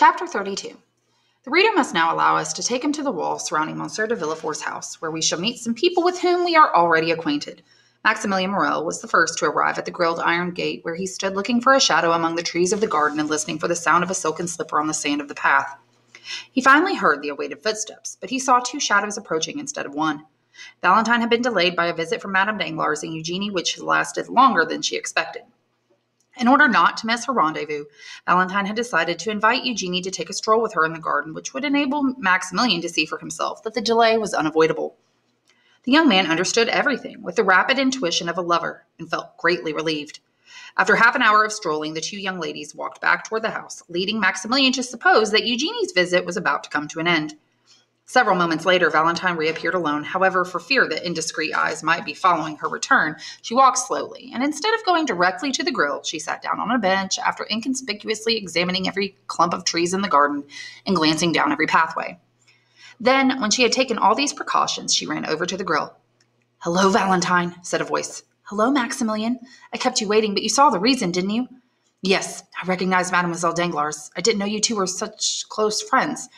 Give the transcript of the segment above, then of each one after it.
Chapter 32 The reader must now allow us to take him to the wall surrounding Monsieur de Villefort's house, where we shall meet some people with whom we are already acquainted. Maximilian Morrel was the first to arrive at the grilled iron gate, where he stood looking for a shadow among the trees of the garden and listening for the sound of a silken slipper on the sand of the path. He finally heard the awaited footsteps, but he saw two shadows approaching instead of one. Valentine had been delayed by a visit from Madame Danglars and Eugenie, which lasted longer than she expected. In order not to miss her rendezvous, Valentine had decided to invite Eugenie to take a stroll with her in the garden, which would enable Maximilian to see for himself that the delay was unavoidable. The young man understood everything with the rapid intuition of a lover and felt greatly relieved. After half an hour of strolling, the two young ladies walked back toward the house, leading Maximilian to suppose that Eugenie's visit was about to come to an end. Several moments later, Valentine reappeared alone. However, for fear that indiscreet eyes might be following her return, she walked slowly, and instead of going directly to the grill, she sat down on a bench after inconspicuously examining every clump of trees in the garden and glancing down every pathway. Then, when she had taken all these precautions, she ran over to the grill. Hello, Valentine, said a voice. Hello, Maximilian. I kept you waiting, but you saw the reason, didn't you? Yes, I recognized Mademoiselle Danglars. I didn't know you two were such close friends.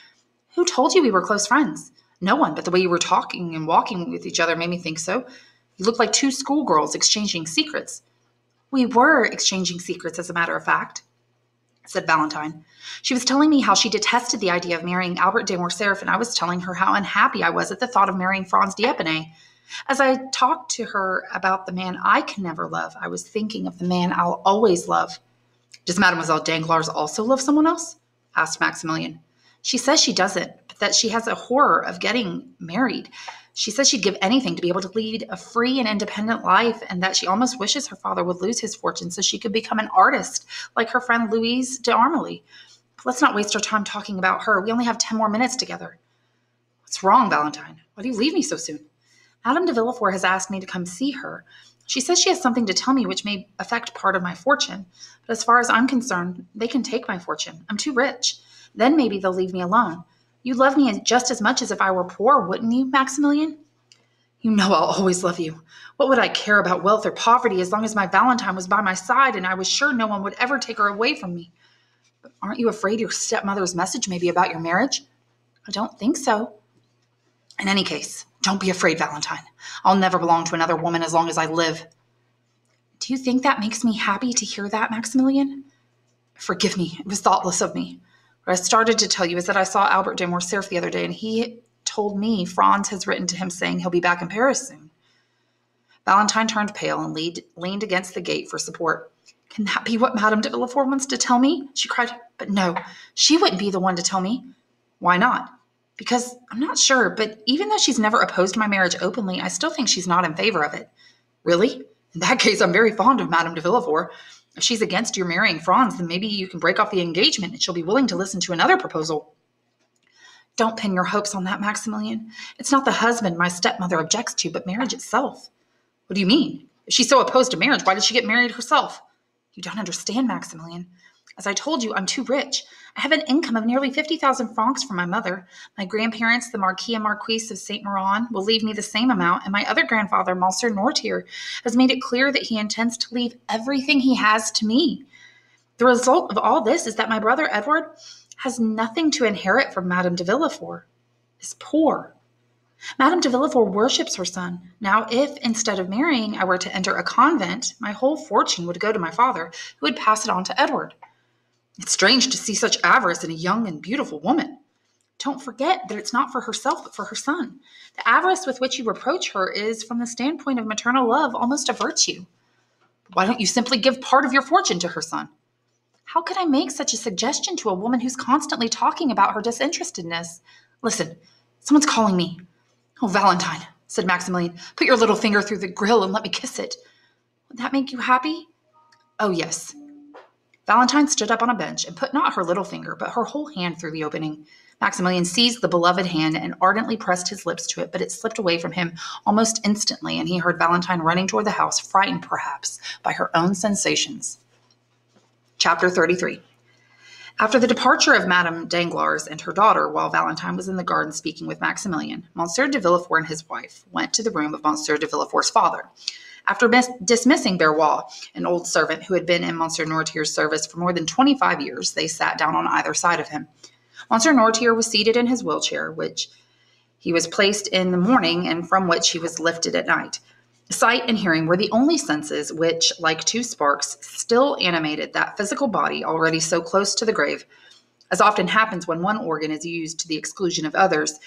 Who told you we were close friends? No one, but the way you were talking and walking with each other made me think so. You looked like two schoolgirls exchanging secrets. We were exchanging secrets, as a matter of fact, said Valentine. She was telling me how she detested the idea of marrying Albert de Morcerf, and I was telling her how unhappy I was at the thought of marrying Franz d'Epinay. As I talked to her about the man I can never love, I was thinking of the man I'll always love. Does Mademoiselle Danglars also love someone else? asked Maximilian. She says she doesn't, but that she has a horror of getting married. She says she'd give anything to be able to lead a free and independent life, and that she almost wishes her father would lose his fortune so she could become an artist like her friend Louise de d'Armilly. Let's not waste our time talking about her. We only have 10 more minutes together. What's wrong, Valentine? Why do you leave me so soon? Madame de Villefort has asked me to come see her. She says she has something to tell me which may affect part of my fortune. But as far as I'm concerned, they can take my fortune. I'm too rich. Then maybe they'll leave me alone. You'd love me just as much as if I were poor, wouldn't you, Maximilian? You know I'll always love you. What would I care about wealth or poverty as long as my Valentine was by my side and I was sure no one would ever take her away from me? But aren't you afraid your stepmother's message may be about your marriage? I don't think so. In any case, don't be afraid, Valentine. I'll never belong to another woman as long as I live. Do you think that makes me happy to hear that, Maximilian? Forgive me, it was thoughtless of me. What I started to tell you is that I saw Albert de Morcerf the other day, and he told me Franz has written to him saying he'll be back in Paris soon. Valentine turned pale and lead, leaned against the gate for support. Can that be what Madame de Villefort wants to tell me? She cried. But no, she wouldn't be the one to tell me. Why not? Because I'm not sure, but even though she's never opposed my marriage openly, I still think she's not in favor of it. Really? In that case, I'm very fond of Madame de Villefort. If she's against your marrying Franz, then maybe you can break off the engagement and she'll be willing to listen to another proposal. Don't pin your hopes on that, Maximilian. It's not the husband my stepmother objects to, but marriage itself. What do you mean? If she's so opposed to marriage, why did she get married herself? You don't understand, Maximilian. As I told you, I'm too rich. I have an income of nearly 50,000 francs from my mother. My grandparents, the Marquis and Marquise of Saint Méran, will leave me the same amount, and my other grandfather, Monsieur Noirtier, has made it clear that he intends to leave everything he has to me. The result of all this is that my brother Edward has nothing to inherit from Madame de Villefort, is poor. Madame de Villefort worships her son. Now, if instead of marrying I were to enter a convent, my whole fortune would go to my father, who would pass it on to Edward. It's strange to see such avarice in a young and beautiful woman. Don't forget that it's not for herself, but for her son. The avarice with which you reproach her is, from the standpoint of maternal love, almost a virtue. Why don't you simply give part of your fortune to her son? How could I make such a suggestion to a woman who's constantly talking about her disinterestedness? Listen, someone's calling me. Oh, Valentine, said Maximilian, put your little finger through the grill and let me kiss it. Would that make you happy? Oh, yes. Valentine stood up on a bench and put not her little finger, but her whole hand through the opening. Maximilian seized the beloved hand and ardently pressed his lips to it, but it slipped away from him almost instantly, and he heard Valentine running toward the house, frightened perhaps by her own sensations. Chapter 33 After the departure of Madame Danglars and her daughter, while Valentine was in the garden speaking with Maximilian, Monsieur de Villefort and his wife went to the room of Monsieur de Villefort's father. After mis- dismissing Barrois, an old servant who had been in Monsieur Noirtier's service for more than 25 years, they sat down on either side of him. Monsieur Noirtier was seated in his wheelchair, which he was placed in the morning and from which he was lifted at night. Sight and hearing were the only senses which, like two sparks, still animated that physical body already so close to the grave. As often happens when one organ is used to the exclusion of others,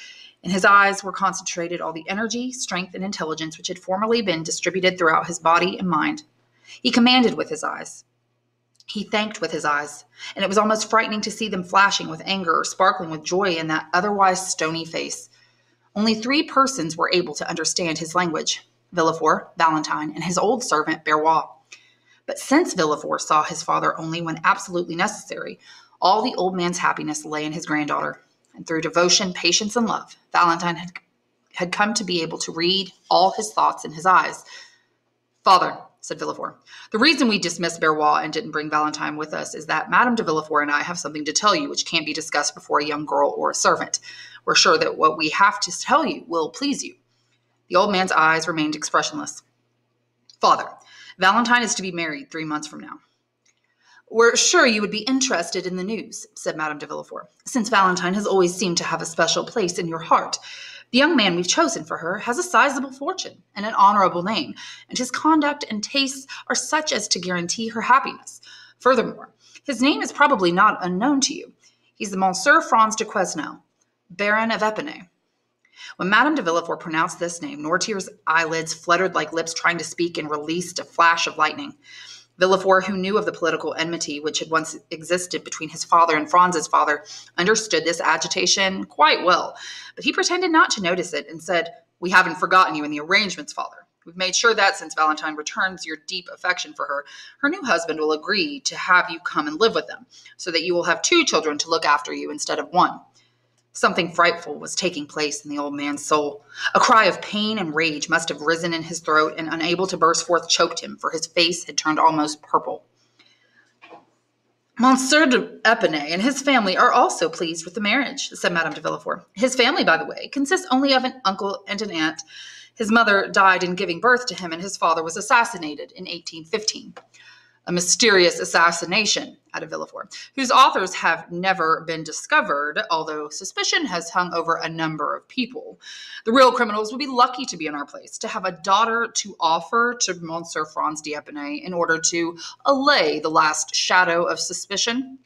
in his eyes were concentrated all the energy, strength, and intelligence which had formerly been distributed throughout his body and mind. He commanded with his eyes. He thanked with his eyes, and it was almost frightening to see them flashing with anger or sparkling with joy in that otherwise stony face. Only three persons were able to understand his language Villefort, Valentine, and his old servant, Barrois. But since Villefort saw his father only when absolutely necessary, all the old man's happiness lay in his granddaughter and through devotion, patience, and love, Valentine had, had come to be able to read all his thoughts in his eyes. Father, said Villefort, the reason we dismissed Barrois and didn't bring Valentine with us is that Madame de Villefort and I have something to tell you which can't be discussed before a young girl or a servant. We're sure that what we have to tell you will please you. The old man's eyes remained expressionless. Father, Valentine is to be married three months from now. We're sure you would be interested in the news, said Madame de Villefort, since Valentine has always seemed to have a special place in your heart. The young man we've chosen for her has a sizable fortune and an honorable name, and his conduct and tastes are such as to guarantee her happiness. Furthermore, his name is probably not unknown to you. He's the Monsieur Franz de Quesnel, Baron of Epinay. When Madame de Villefort pronounced this name, Noirtier's eyelids fluttered like lips trying to speak and released a flash of lightning. Villefort, who knew of the political enmity which had once existed between his father and Franz's father, understood this agitation quite well, but he pretended not to notice it and said, We haven't forgotten you in the arrangements, father. We've made sure that since Valentine returns your deep affection for her, her new husband will agree to have you come and live with them, so that you will have two children to look after you instead of one. Something frightful was taking place in the old man's soul. A cry of pain and rage must have risen in his throat and, unable to burst forth, choked him, for his face had turned almost purple. Monsieur de Epinay and his family are also pleased with the marriage, said Madame de Villefort. His family, by the way, consists only of an uncle and an aunt. His mother died in giving birth to him, and his father was assassinated in 1815 a mysterious assassination at a Villefort, whose authors have never been discovered, although suspicion has hung over a number of people. The real criminals would be lucky to be in our place, to have a daughter to offer to Monsieur Franz d'Epinay in order to allay the last shadow of suspicion.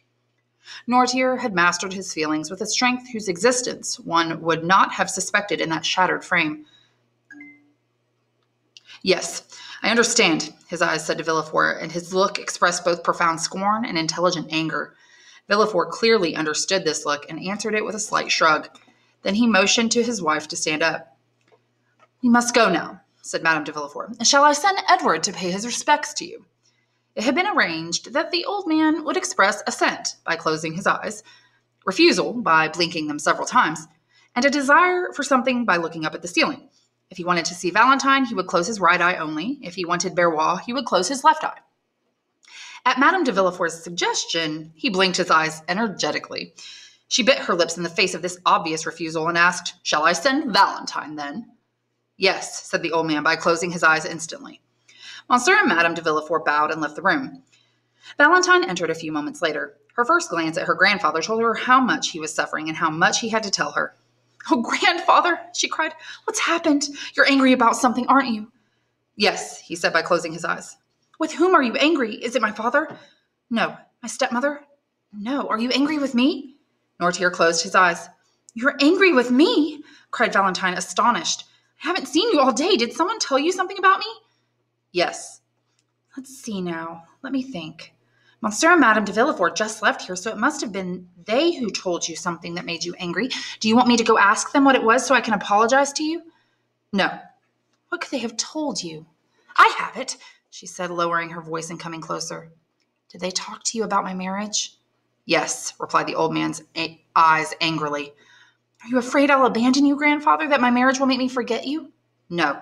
Noirtier had mastered his feelings with a strength whose existence one would not have suspected in that shattered frame. Yes, I understand, his eyes said to Villefort, and his look expressed both profound scorn and intelligent anger. Villefort clearly understood this look and answered it with a slight shrug. Then he motioned to his wife to stand up. We must go now, said Madame de Villefort. Shall I send Edward to pay his respects to you? It had been arranged that the old man would express assent by closing his eyes, refusal by blinking them several times, and a desire for something by looking up at the ceiling. If he wanted to see Valentine, he would close his right eye only. If he wanted Barrois, he would close his left eye. At Madame de Villefort's suggestion, he blinked his eyes energetically. She bit her lips in the face of this obvious refusal and asked, Shall I send Valentine then? Yes, said the old man by closing his eyes instantly. Monsieur and Madame de Villefort bowed and left the room. Valentine entered a few moments later. Her first glance at her grandfather told her how much he was suffering and how much he had to tell her. Oh, grandfather, she cried, what's happened? You're angry about something, aren't you? Yes, he said by closing his eyes. With whom are you angry? Is it my father? No. My stepmother? No. Are you angry with me? Noirtier closed his eyes. You're angry with me? cried Valentine, astonished. I haven't seen you all day. Did someone tell you something about me? Yes. Let's see now. Let me think. Monsieur and Madame de Villefort just left here, so it must have been they who told you something that made you angry. Do you want me to go ask them what it was so I can apologize to you? No. What could they have told you? I have it, she said, lowering her voice and coming closer. Did they talk to you about my marriage? Yes, replied the old man's a- eyes angrily. Are you afraid I'll abandon you, grandfather, that my marriage will make me forget you? No.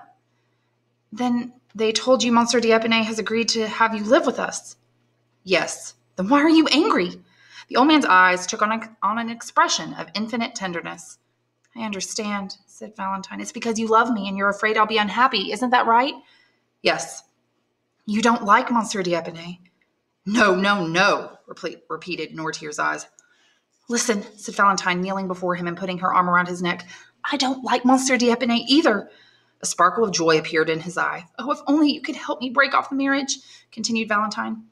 Then they told you Monsieur d'Epinay has agreed to have you live with us. Yes. Then why are you angry? The old man's eyes took on, a, on an expression of infinite tenderness. I understand, said Valentine. It's because you love me and you're afraid I'll be unhappy. Isn't that right? Yes. You don't like Monsieur d'Epinay? No, no, no, repeated Noirtier's eyes. Listen, said Valentine, kneeling before him and putting her arm around his neck. I don't like Monsieur d'Epinay either. A sparkle of joy appeared in his eye. Oh, if only you could help me break off the marriage, continued Valentine.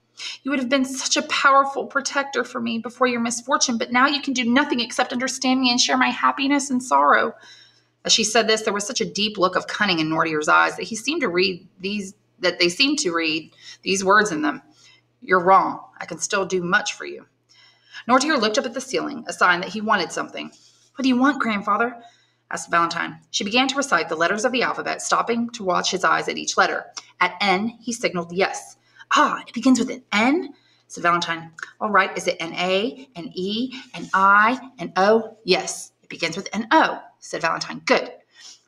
You would have been such a powerful protector for me before your misfortune, but now you can do nothing except understand me and share my happiness and sorrow. As she said this, there was such a deep look of cunning in Noirtier's eyes that he seemed to read these that they seemed to read these words in them. You're wrong. I can still do much for you. Noirtier looked up at the ceiling, a sign that he wanted something. What do you want, grandfather? asked Valentine. She began to recite the letters of the alphabet, stopping to watch his eyes at each letter. At N, he signaled yes. Ah, it begins with an N? said Valentine. All right, is it an A, an E, an I, an O? Yes, it begins with an O, said Valentine. Good.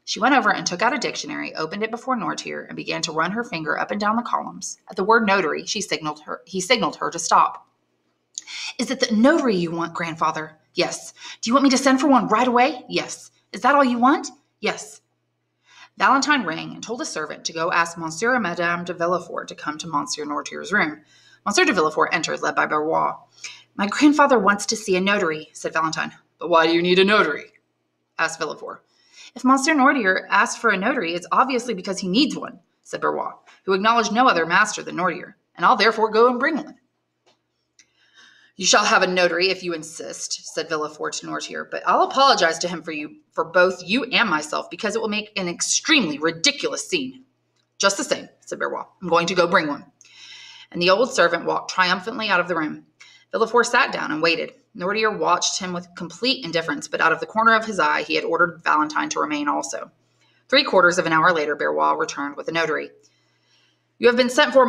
She went over and took out a dictionary, opened it before Noirtier, and began to run her finger up and down the columns. At the word notary, she signaled her he signaled her to stop. Is it the notary you want, grandfather? Yes. Do you want me to send for one right away? Yes. Is that all you want? Yes. Valentine rang and told a servant to go ask Monsieur and Madame de Villefort to come to Monsieur Noirtier's room. Monsieur de Villefort entered, led by Barrois. My grandfather wants to see a notary, said Valentine. But why do you need a notary? asked Villefort. If Monsieur Noirtier asks for a notary, it's obviously because he needs one, said Barrois, who acknowledged no other master than Noirtier, and I'll therefore go and bring one. You shall have a notary if you insist, said Villefort to Noirtier, but I'll apologize to him for you, for both you and myself, because it will make an extremely ridiculous scene. Just the same, said Barrois. I'm going to go bring one. And the old servant walked triumphantly out of the room. Villefort sat down and waited. Noirtier watched him with complete indifference, but out of the corner of his eye he had ordered Valentine to remain also. Three quarters of an hour later, Barrois returned with a notary. You have been sent for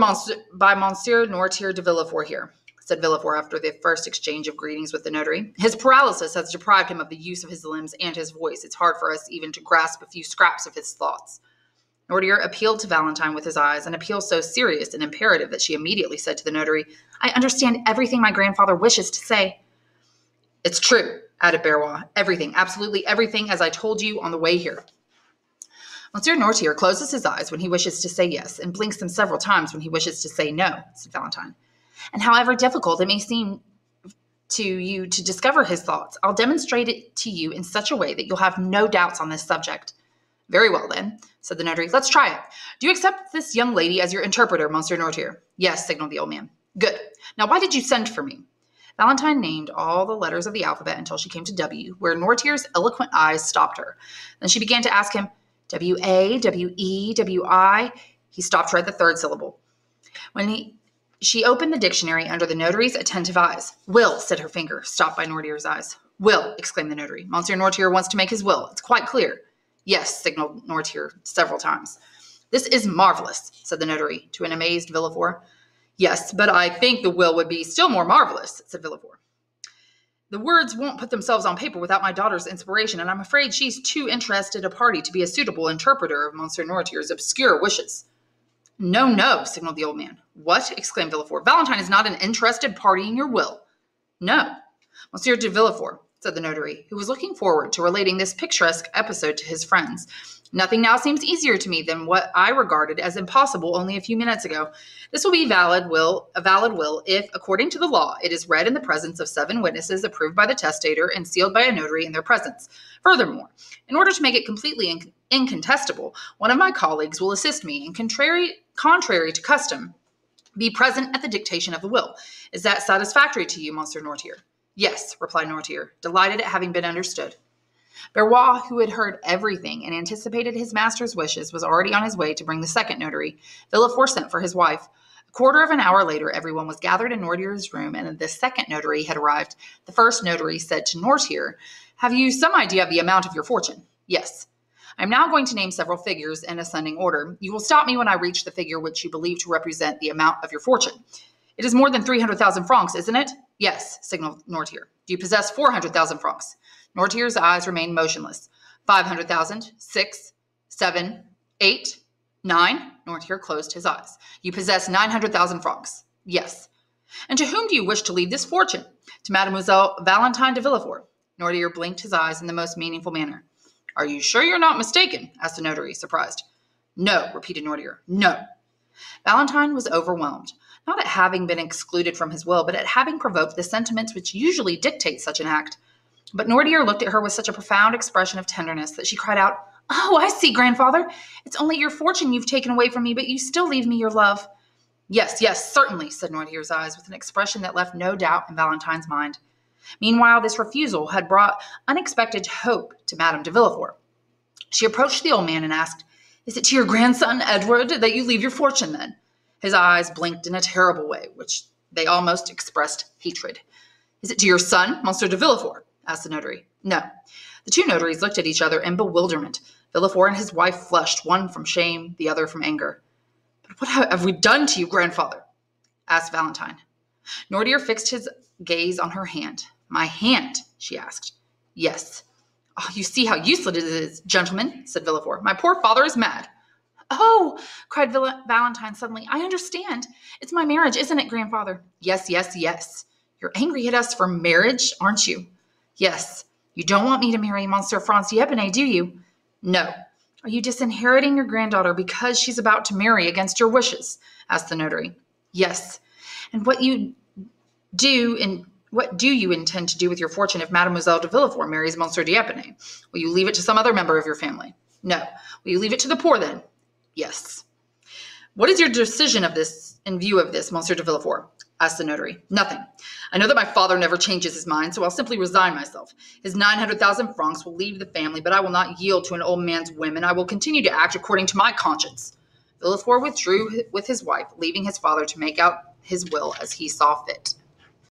by Monsieur Noirtier de Villefort here said Villefort after the first exchange of greetings with the notary. His paralysis has deprived him of the use of his limbs and his voice. It's hard for us even to grasp a few scraps of his thoughts. Noirtier appealed to Valentine with his eyes, an appeal so serious and imperative that she immediately said to the notary, I understand everything my grandfather wishes to say. It's true, added Barrois. Everything, absolutely everything, as I told you on the way here. Monsieur Noirtier closes his eyes when he wishes to say yes and blinks them several times when he wishes to say no, said Valentine. And however difficult it may seem to you to discover his thoughts, I'll demonstrate it to you in such a way that you'll have no doubts on this subject. Very well, then, said the notary. Let's try it. Do you accept this young lady as your interpreter, Monsieur Noirtier? Yes, signaled the old man. Good. Now, why did you send for me? Valentine named all the letters of the alphabet until she came to W, where Noirtier's eloquent eyes stopped her. Then she began to ask him, W A, W E, W I. He stopped her at the third syllable. When he she opened the dictionary under the notary's attentive eyes. Will, said her finger, stopped by Noirtier's eyes. Will, exclaimed the notary. Monsieur Noirtier wants to make his will. It's quite clear. Yes, signaled Noirtier several times. This is marvelous, said the notary to an amazed Villefort. Yes, but I think the will would be still more marvelous, said Villefort. The words won't put themselves on paper without my daughter's inspiration, and I'm afraid she's too interested a party to be a suitable interpreter of Monsieur Noirtier's obscure wishes. No, no, signaled the old man. What? exclaimed Villefort. Valentine is not an interested party in your will. No. Monsieur de Villefort, said the notary, who was looking forward to relating this picturesque episode to his friends. Nothing now seems easier to me than what I regarded as impossible only a few minutes ago. This will be valid will a valid will if, according to the law, it is read in the presence of seven witnesses approved by the testator and sealed by a notary in their presence. Furthermore, in order to make it completely inc- incontestable, one of my colleagues will assist me, and contrary contrary to custom, be present at the dictation of the will. Is that satisfactory to you, Monsieur Noirtier? Yes, replied Noirtier, delighted at having been understood. Barrois, who had heard everything and anticipated his master's wishes, was already on his way to bring the second notary. Villefort sent for his wife. A quarter of an hour later, everyone was gathered in Noirtier's room, and the second notary had arrived. The first notary said to Noirtier, Have you some idea of the amount of your fortune? Yes. I'm now going to name several figures in ascending order. You will stop me when I reach the figure which you believe to represent the amount of your fortune. It is more than 300,000 francs, isn't it? Yes, signaled Noirtier. Do you possess 400,000 francs? Noirtier's eyes remained motionless. 500,000, six, seven, eight, nine. Noirtier closed his eyes. You possess 900,000 francs. Yes. And to whom do you wish to leave this fortune? To Mademoiselle Valentine de Villefort. Noirtier blinked his eyes in the most meaningful manner. Are you sure you're not mistaken? asked the notary, surprised. No, repeated Noirtier. No. Valentine was overwhelmed, not at having been excluded from his will, but at having provoked the sentiments which usually dictate such an act. But Noirtier looked at her with such a profound expression of tenderness that she cried out, Oh, I see, grandfather. It's only your fortune you've taken away from me, but you still leave me your love. Yes, yes, certainly, said Noirtier's eyes with an expression that left no doubt in Valentine's mind. Meanwhile, this refusal had brought unexpected hope to Madame de Villefort. She approached the old man and asked, Is it to your grandson, Edward, that you leave your fortune then? His eyes blinked in a terrible way, which they almost expressed hatred. Is it to your son, Monsieur de Villefort? asked the notary. No. The two notaries looked at each other in bewilderment. Villefort and his wife flushed, one from shame, the other from anger. But what have we done to you, grandfather? asked Valentine. Noirtier fixed his gaze on her hand. My hand? she asked. Yes. Oh, you see how useless it is, gentlemen, said Villefort. My poor father is mad. Oh, cried Valentine suddenly. I understand. It's my marriage, isn't it, grandfather? Yes, yes, yes. You're angry at us for marriage, aren't you? Yes. You don't want me to marry Monsieur Franz D'Epinay, do you? No. Are you disinheriting your granddaughter because she's about to marry against your wishes? asked the notary. Yes. And what you do in what do you intend to do with your fortune if Mademoiselle de Villefort marries Monsieur d'Epinay? Will you leave it to some other member of your family? No. Will you leave it to the poor then? Yes. What is your decision of this in view of this, Monsieur de Villefort? asked the notary. Nothing. I know that my father never changes his mind, so I'll simply resign myself. His 900,000 francs will leave the family, but I will not yield to an old man's whim, and I will continue to act according to my conscience. Villefort withdrew with his wife, leaving his father to make out his will as he saw fit.